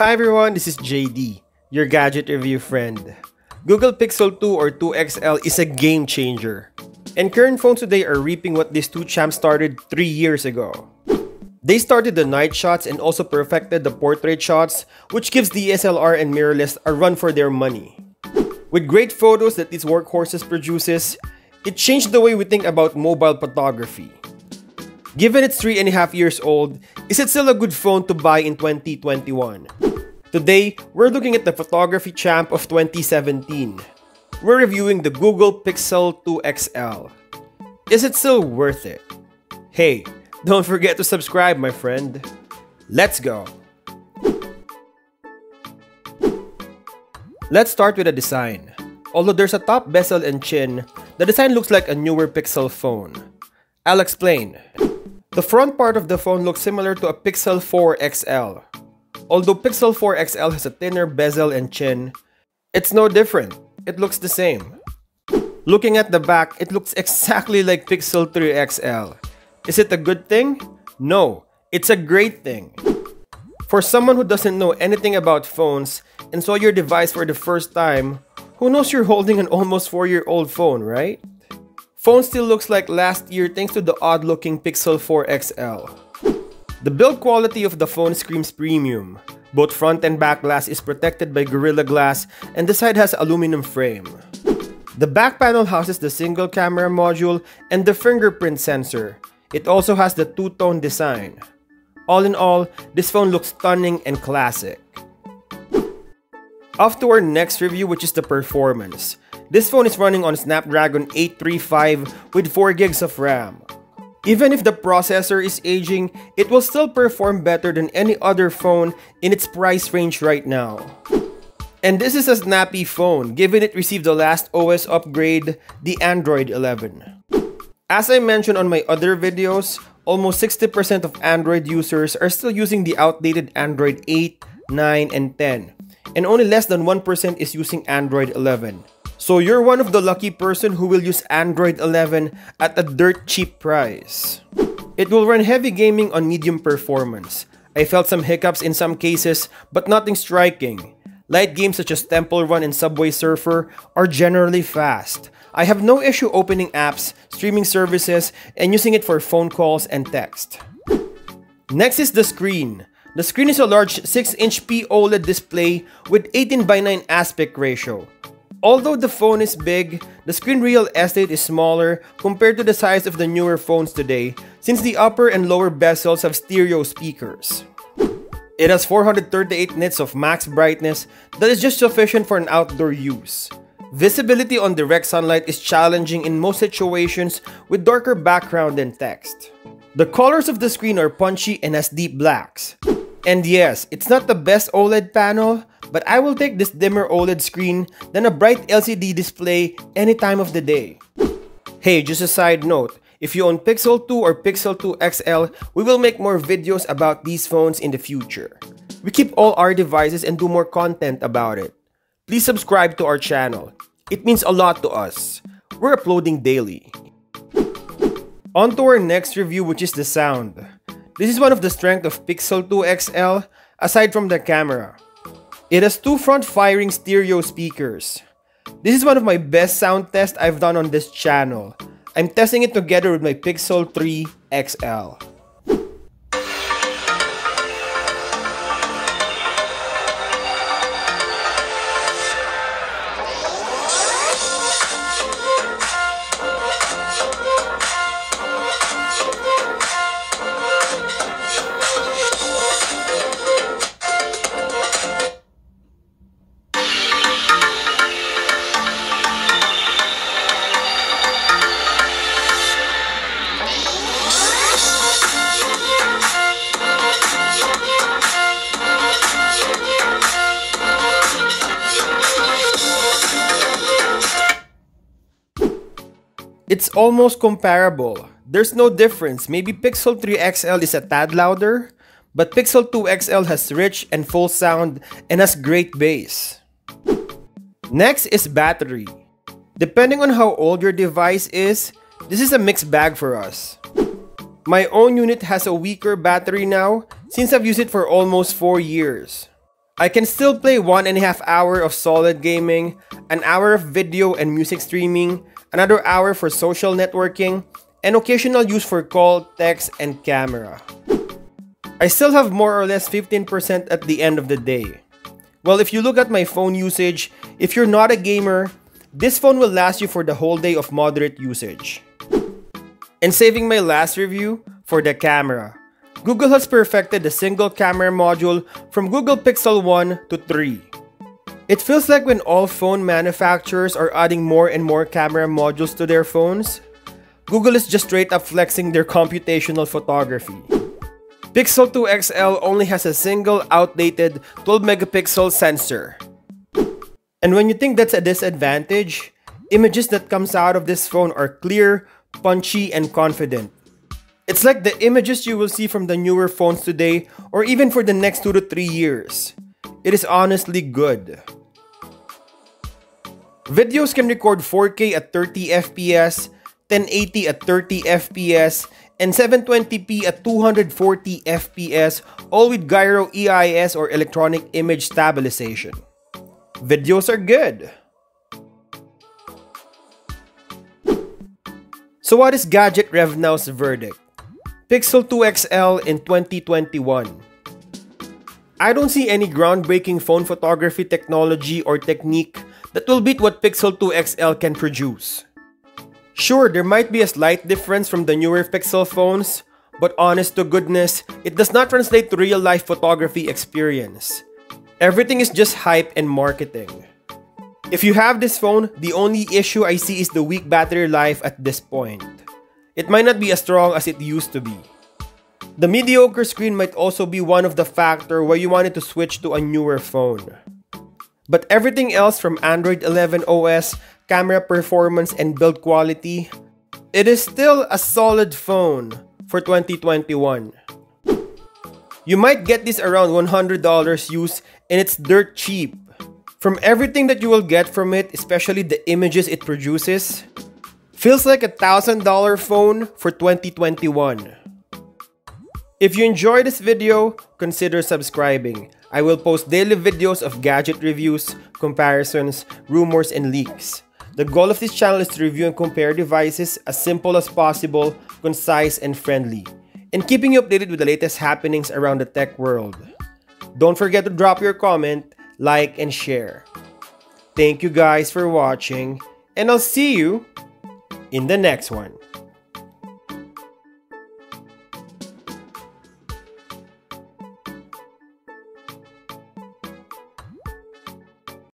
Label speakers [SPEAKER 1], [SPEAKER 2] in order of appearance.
[SPEAKER 1] Hi everyone, this is JD, your gadget review friend. Google Pixel 2 or 2 XL is a game changer. And current phones today are reaping what these two champs started 3 years ago. They started the night shots and also perfected the portrait shots, which gives the DSLR and mirrorless a run for their money. With great photos that these workhorses produces, it changed the way we think about mobile photography. Given it's three and a half years old, is it still a good phone to buy in 2021? Today, we're looking at the photography champ of 2017. We're reviewing the Google Pixel 2 XL. Is it still worth it? Hey, don't forget to subscribe, my friend. Let's go. Let's start with the design. Although there's a top bezel and chin, the design looks like a newer Pixel phone. I'll explain. The front part of the phone looks similar to a Pixel 4 XL. Although Pixel 4 XL has a thinner bezel and chin, it's no different. It looks the same. Looking at the back, it looks exactly like Pixel 3 XL. Is it a good thing? No, it's a great thing. For someone who doesn't know anything about phones and saw your device for the first time, who knows you're holding an almost 4 year old phone, right? Phone still looks like last year thanks to the odd looking Pixel 4 XL. The build quality of the phone screams premium. Both front and back glass is protected by Gorilla Glass and the side has aluminum frame. The back panel houses the single camera module and the fingerprint sensor. It also has the two-tone design. All in all, this phone looks stunning and classic. Off to our next review which is the performance. This phone is running on Snapdragon 835 with 4 gigs of RAM. Even if the processor is aging, it will still perform better than any other phone in its price range right now. And this is a snappy phone given it received the last OS upgrade, the Android 11. As I mentioned on my other videos, almost 60% of Android users are still using the outdated Android 8, 9, and 10, and only less than 1% is using Android 11. So you're one of the lucky person who will use Android 11 at a dirt cheap price. It will run heavy gaming on medium performance. I felt some hiccups in some cases, but nothing striking. Light games such as Temple Run and Subway Surfer are generally fast. I have no issue opening apps, streaming services, and using it for phone calls and text. Next is the screen. The screen is a large 6-inch POLED display with 18 by 9 aspect ratio. Although the phone is big, the screen real estate is smaller compared to the size of the newer phones today since the upper and lower bezels have stereo speakers. It has 438 nits of max brightness that is just sufficient for an outdoor use. Visibility on direct sunlight is challenging in most situations with darker background and text. The colors of the screen are punchy and has deep blacks. And yes, it's not the best OLED panel, but I will take this dimmer OLED screen than a bright LCD display any time of the day. Hey, just a side note, if you own Pixel 2 or Pixel 2 XL, we will make more videos about these phones in the future. We keep all our devices and do more content about it. Please subscribe to our channel. It means a lot to us. We're uploading daily. On to our next review which is the sound. This is one of the strengths of Pixel 2 XL aside from the camera. It has two front firing stereo speakers. This is one of my best sound tests I've done on this channel. I'm testing it together with my Pixel 3 XL. It's almost comparable. There's no difference. Maybe Pixel 3 XL is a tad louder, but Pixel 2 XL has rich and full sound and has great bass. Next is battery. Depending on how old your device is, this is a mixed bag for us. My own unit has a weaker battery now since I've used it for almost 4 years. I can still play one and a half hour of solid gaming, an hour of video and music streaming, another hour for social networking, and occasional use for call, text, and camera. I still have more or less 15% at the end of the day. Well, if you look at my phone usage, if you're not a gamer, this phone will last you for the whole day of moderate usage. And saving my last review for the camera. Google has perfected the single camera module from Google Pixel 1 to 3. It feels like when all phone manufacturers are adding more and more camera modules to their phones, Google is just straight up flexing their computational photography. Pixel 2 XL only has a single outdated 12 megapixel sensor. And when you think that's a disadvantage, images that comes out of this phone are clear, punchy, and confident. It's like the images you will see from the newer phones today or even for the next 2 to 3 years. It is honestly good. Videos can record 4K at 30 FPS, 1080 at 30 FPS, and 720p at 240 FPS, all with Gyro EIS or Electronic Image Stabilization. Videos are good. So what is Gadget RevNow's verdict? Pixel 2 XL in 2021. I don't see any groundbreaking phone photography technology or technique that will beat what Pixel 2 XL can produce. Sure, there might be a slight difference from the newer Pixel phones, but honest to goodness, it does not translate to real life photography experience. Everything is just hype and marketing. If you have this phone, the only issue I see is the weak battery life at this point. It might not be as strong as it used to be. The mediocre screen might also be one of the factor why you wanted to switch to a newer phone. But everything else from Android 11 OS camera performance, and build quality, it is still a solid phone for 2021. You might get this around $100 used and it's dirt cheap. From everything that you will get from it, especially the images it produces, feels like a $1000 phone for 2021. If you enjoy this video, consider subscribing. I will post daily videos of gadget reviews, comparisons, rumors, and leaks. The goal of this channel is to review and compare devices as simple as possible, concise, and friendly, and keeping you updated with the latest happenings around the tech world. Don't forget to drop your comment, like, and share. Thank you guys for watching, and I'll see you in the next one.